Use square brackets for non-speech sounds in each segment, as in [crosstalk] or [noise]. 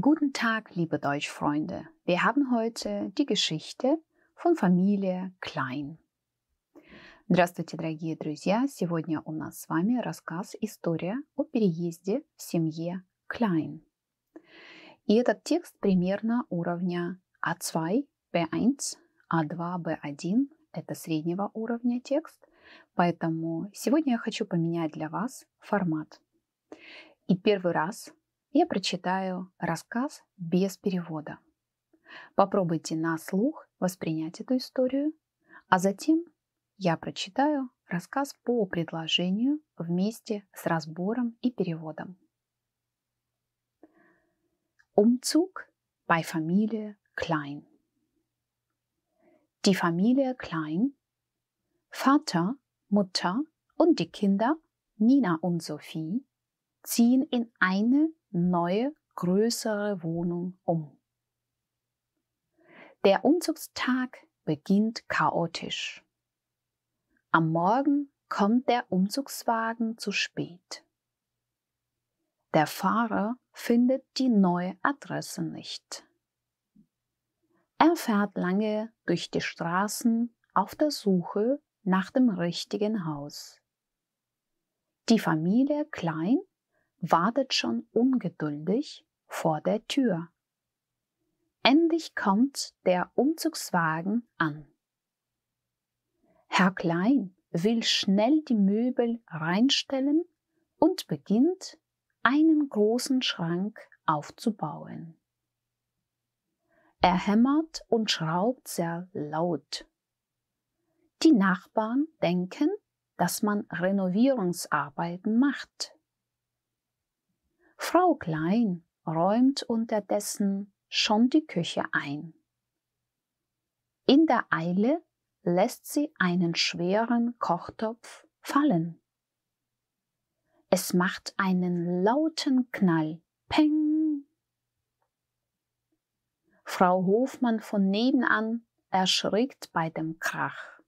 Guten Tag, liebe Deutschfreunde. Wir haben heute die Geschichte von Familie Klein. Здравствуйте, дорогие друзья! Сегодня у нас с вами рассказ «История о переезде в семье Klein». И этот текст примерно уровня А2, B1, А2, B1 – это среднего уровня текст, поэтому сегодня я хочу поменять для вас формат. И первый раз я прочитаю рассказ без перевода. Попробуйте на слух воспринять эту историю, а затем я прочитаю рассказ по предложению вместе с разбором и переводом. Umzug bei Familie Klein. Die Familie Klein, Vater, Mutter und die Kinder Nina und Sophie ziehen in eine neue, größere Wohnung um. Der Umzugstag beginnt chaotisch. Am Morgen kommt der Umzugswagen zu spät. Der Fahrer findet die neue Adresse nicht. Er fährt lange durch die Straßen auf der Suche nach dem richtigen Haus. Die Familie Klein wartet schon ungeduldig vor der Tür. Endlich kommt der Umzugswagen an. Herr Klein will schnell die Möbel reinstellen und beginnt, einen großen Schrank aufzubauen. Er hämmert und schraubt sehr laut. Die Nachbarn denken, dass man Renovierungsarbeiten macht. Frau Klein räumt unterdessen schon die Küche ein. In der Eile lässt sie einen schweren Kochtopf fallen. Es macht einen lauten Knall. Peng! Frau Hofmann von nebenan erschrickt bei dem Krach.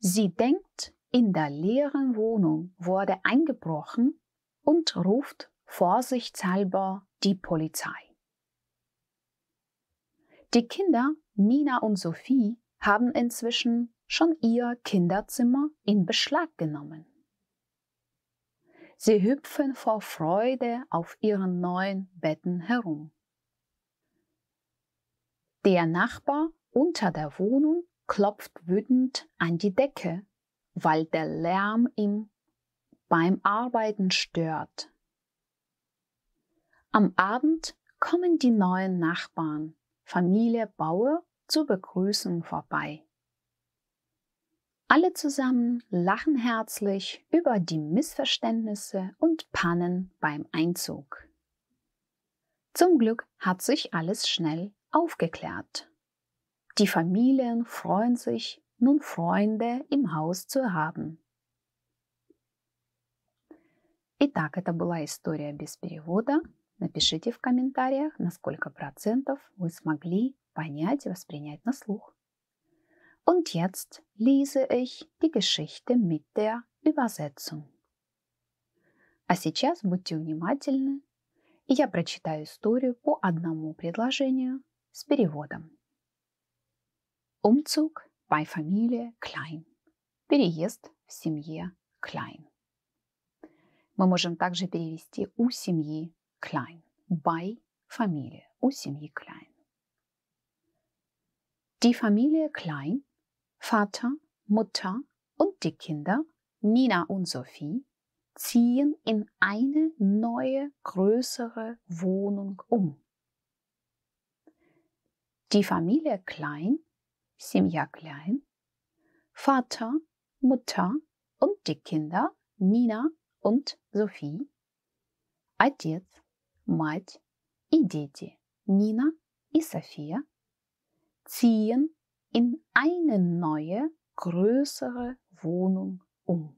Sie denkt, in der leeren Wohnung wurde eingebrochen und ruft vorsichtshalber die Polizei. Die Kinder Nina und Sophie haben inzwischen schon ihr Kinderzimmer in Beschlag genommen. Sie hüpfen vor Freude auf ihren neuen Betten herum. Der Nachbar unter der Wohnung klopft wütend an die Decke, weil der Lärm ihm beim Arbeiten stört. Am Abend kommen die neuen Nachbarn, Familie Bauer, zur Begrüßung vorbei. Alle zusammen lachen herzlich über die Missverständnisse und Pannen beim Einzug. Zum Glück hat sich alles schnell aufgeklärt. Die Familien freuen sich, nun Freunde im Haus zu haben. Итак, это была история без перевода. Напишите в комментариях, на сколько процентов вы смогли понять и воспринять на слух. Und jetzt lese ich die Geschichte mit der Übersetzung. А сейчас будьте внимательны, и я прочитаю историю по одному предложению с переводом. Umzug bei Familie Klein. Переезд в семье Klein. Мы можем также перевести у семьи Klein. Bei Familie. У семьи Klein. Die Familie Klein, Vater, Mutter und die Kinder, Nina und Sophie, ziehen in eine neue, größere Wohnung um. Die Familie Klein, Simja Klein, Vater, Mutter und die Kinder, Nina und Софии, отец, мать и дети Нина и София ziehen in eine neue, größere Wohnung um.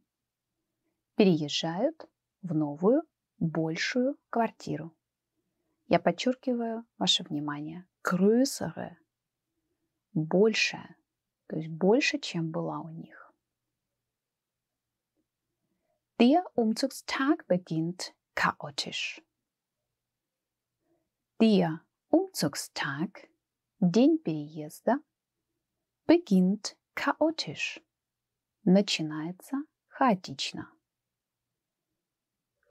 Переезжают в новую, большую квартиру. Я подчеркиваю ваше внимание. Größere. Большая. То есть больше, чем была у них. Der Umzugstag beginnt chaotisch. Der Umzugstag, день переезда, beginnt chaotisch, начинается хаотично.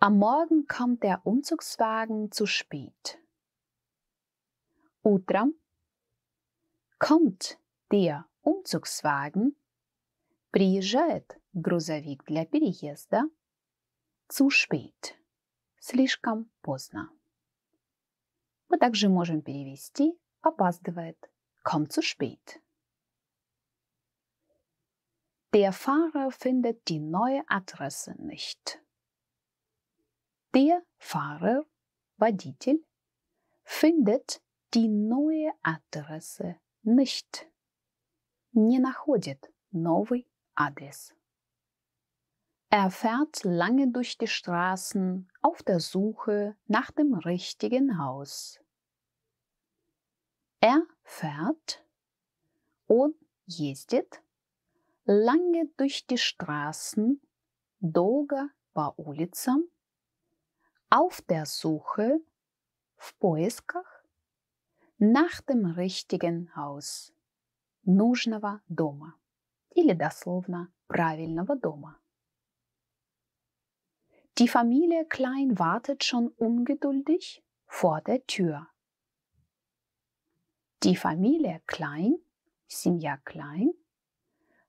Am Morgen kommt der Umzugswagen zu spät. Утром kommt der Umzugswagen, приезжает грузовик для переезда, zu spät, слишком поздно. Мы также можем перевести опаздывает, kommt zu spät. Der Fahrer findet die neue Adresse nicht. Der Fahrer, водитель, findet die neue Adresse nicht. Не находит новый адрес. Er fährt lange durch die Straßen auf der Suche nach dem richtigen Haus. Er fährt und ездит lange durch die Straßen, долго по улицам, auf der Suche, в поисках, nach dem richtigen Haus, нужного дома или дословно правильного дома. Die Familie Klein wartet schon ungeduldig vor der Tür. Die Familie Klein, семья Klein,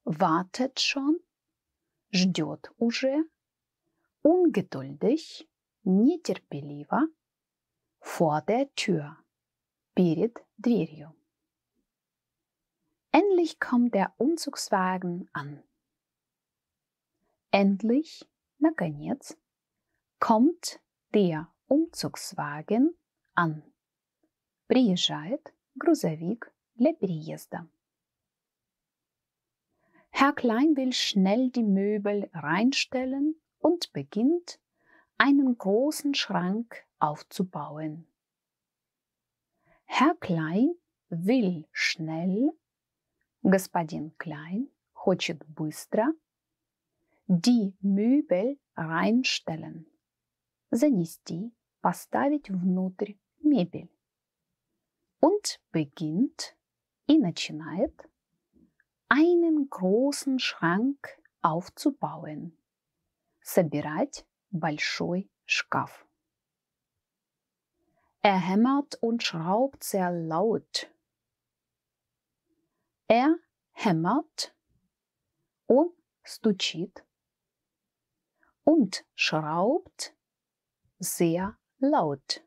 wartet schon, ждет уже, ungeduldig, нетерпеливо, vor der Tür, перед дверью. Endlich kommt der Umzugswagen an. Endlich, наконец, kommt der Umzugswagen an. Приезжает грузовик для переезда. Herr Klein will schnell die Möbel reinstellen und beginnt, einen großen Schrank aufzubauen. Herr Klein will schnell, господин Klein хочет быстро, die Möbel reinstellen, занести, поставить внутрь мебель. Und beginnt и начинает einen großen Schrank aufzubauen. Собирать большой шкаф. Er hämmert und schraubt sehr laut. Er hämmert und стучит und schraubt sehr laut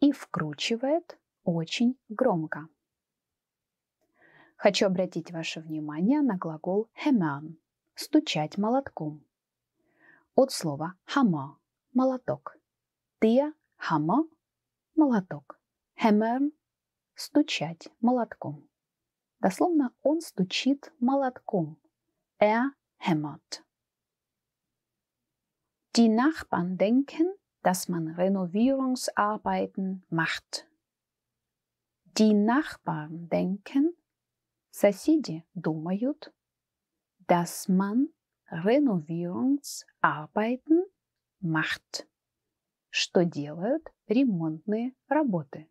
и вкручивает очень громко. Хочу обратить ваше внимание на глагол hämmern – стучать молотком. От слова hammer – молоток. Der Hammer – молоток. Hämmern – стучать молотком. Дословно он стучит молотком. Er hämmert. Die Nachbarn denken, dass man Renovierungsarbeiten macht. Die Nachbarn denken, Соседи думают, dass man Renovierungsarbeiten macht, что делают ремонтные работы.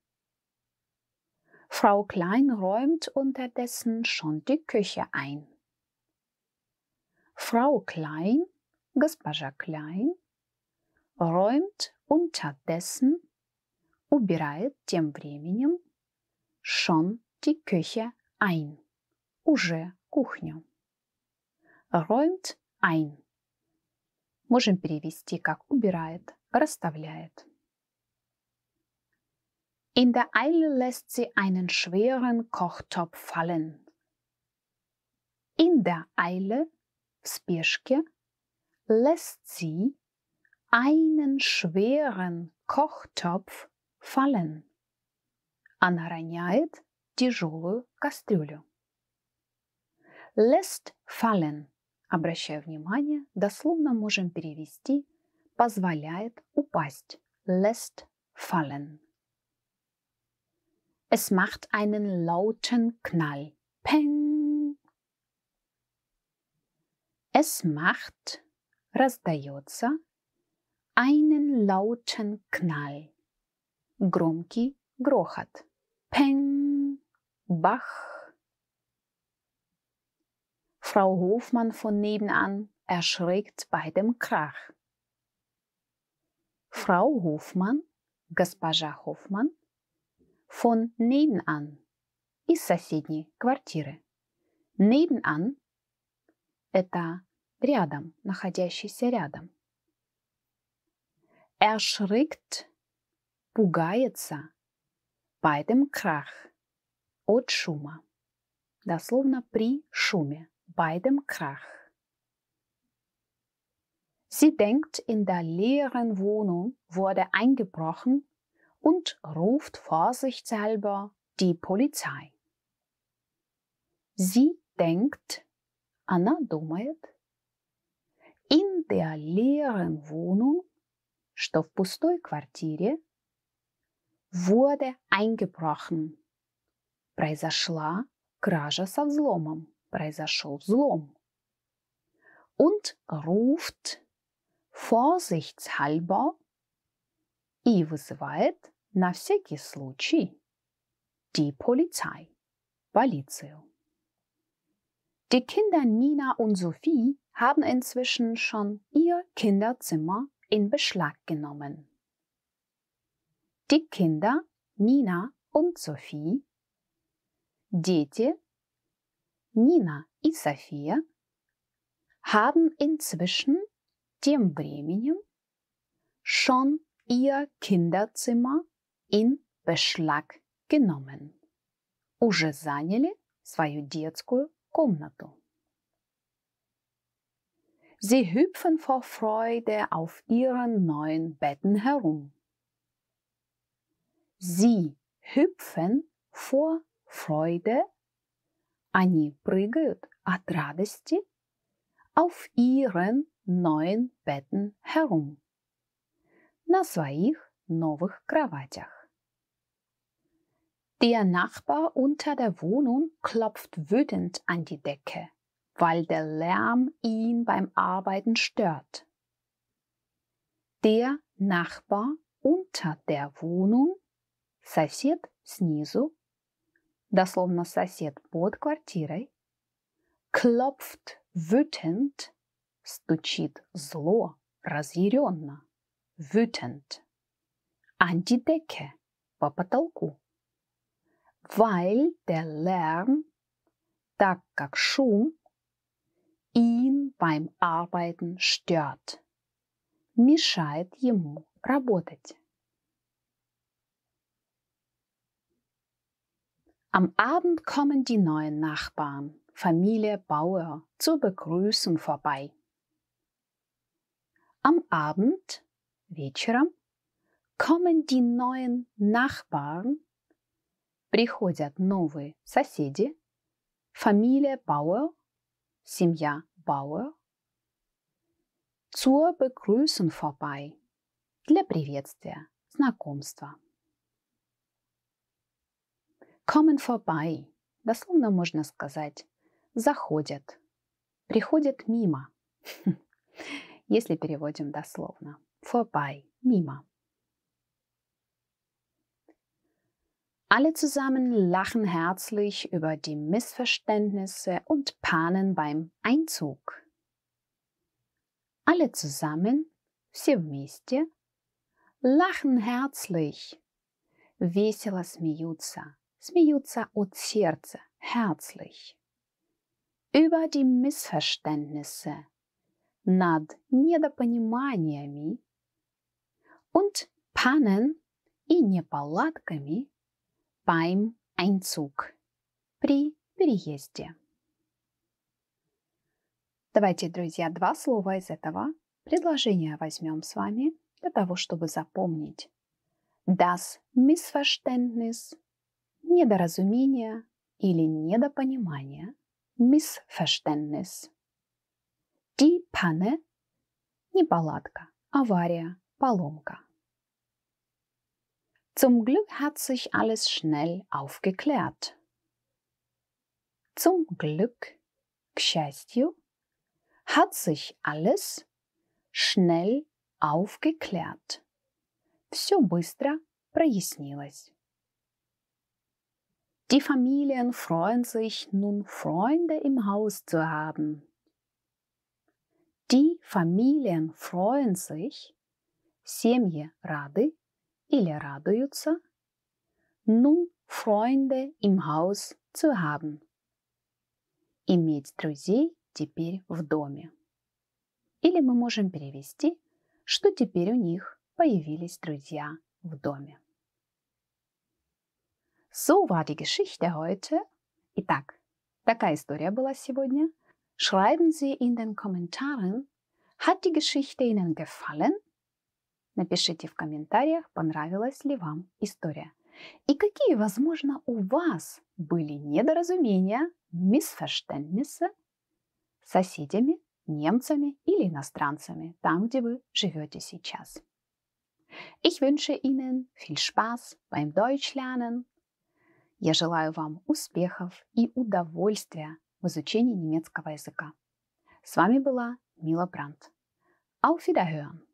Frau Klein räumt unterdessen schon die Küche ein. Frau Klein, госпожа Klein, räumt unterdessen, убирает тем временем, schon die Küche ein уже кухню. Räumt ein. Можем перевести как убирает, расставляет. In der Eile lässt sie einen schweren Kochtopf fallen. In der Eile, в спешке, lässt sie einen schweren Kochtopf fallen. Она роняет тяжелую кастрюлю. Lässt fallen. Обращаю внимание, дословно можем перевести позволяет упасть. Lässt fallen. Es macht einen lauten Knall. Peng. Es macht, раздается, einen lauten Knall. Громкий грохот. Peng, Bach. Frau Hofmann von nebenan erschrickt bei dem Krach. Frau Hofmann, госпожа Hoffmann, von nebenan, из соседней квартиры. Nebenan – это рядом, находящийся рядом. Erschrickt – пугается bei dem Krach от шума. Дословно при шуме, bei dem Krach. Sie denkt, in der leeren Wohnung wurde eingebrochen und ruft vorsichtshalber die Polizei. Sie denkt, она думает, in der leeren Wohnung, что в пустой квартире, wurde eingebrochen. Произошла кража со взломом. Произошел взлом. Und ruft vorsichtshalber и вызывает на всякий случай die Polizei, полицию. Die Kinder Nina und Sophie haben inzwischen schon ihr Kinderzimmer in Beschlag genommen. Die Kinder Nina und Sophie, Дети Nina и София haben inzwischen тем временем schon ihr Kinderzimmer in Beschlag genommen. Уже заняли свою детскую комнату. Sie hüpfen vor Freude auf ihren neuen Betten herum. Sie hüpfen vor Freude, они прыгают от радости auf ihren neuen Betten herum. На своих новых кроватях. Der Nachbar unter der Wohnung klopft wütend an die Decke, weil der Lärm ihn beim Arbeiten stört. Der Nachbar unter der Wohnung, сосед снизу, дословно сосед под квартирой, klopft wütend, стучит зло, разъяренно, wütend, an die Decke, по потолку weil der Lärm, так как шум, ihn beim Arbeiten stört, мешает ему работать. Am Abend kommen die neuen Nachbarn, Familie Bauer, zur Begrüßung vorbei. Am Abend, вечером, kommen die neuen Nachbarn приходят новые соседи, фамилия Бауэр, семья Бауэр, zur Begrüßung vorbei, для приветствия, знакомства. Kommen vorbei, дословно можно сказать, заходят, приходят мимо, [laughs] если переводим дословно. Vorbei, мимо. Alle zusammen lachen herzlich über die Missverständnisse und Pannen beim Einzug. Alle zusammen, все вместе, lachen herzlich, весело смеются, смеются от сердца, herzlich, über die Missverständnisse, над недопониманиями und Pannen и неполадками – beim Einzug, при переезде. Давайте, друзья, два слова из этого предложения возьмем с вами для того, чтобы запомнить. Das Missverständnis, недоразумение или недопонимание, Missverständnis. Die Panne, неполадка, авария, поломка. Zum Glück hat sich alles schnell aufgeklärt. Zum Glück, к счастью, hat sich alles schnell aufgeklärt. Все быстро прояснилось. Die Familien freuen sich, nun Freunde im Haus zu haben. Die Familien freuen sich, семьи рады или радуются, nun Freunde im Haus zu haben. Иметь друзей теперь в доме. Или мы можем перевести, что теперь у них появились друзья в доме. So war die Geschichte heute. Итак, такая история была сегодня. Schreiben Sie in den Kommentaren, hat die Geschichte Ihnen gefallen? Напишите в комментариях, понравилась ли вам история. И какие, возможно, у вас были недоразумения, missverständnisse с соседями, немцами или иностранцами, там, где вы живете сейчас. Ich wünsche Ihnen viel Spaß beim Deutschlernen. Я желаю вам успехов и удовольствия в изучении немецкого языка. С вами была Мила Брандт. Auf Wiederhören!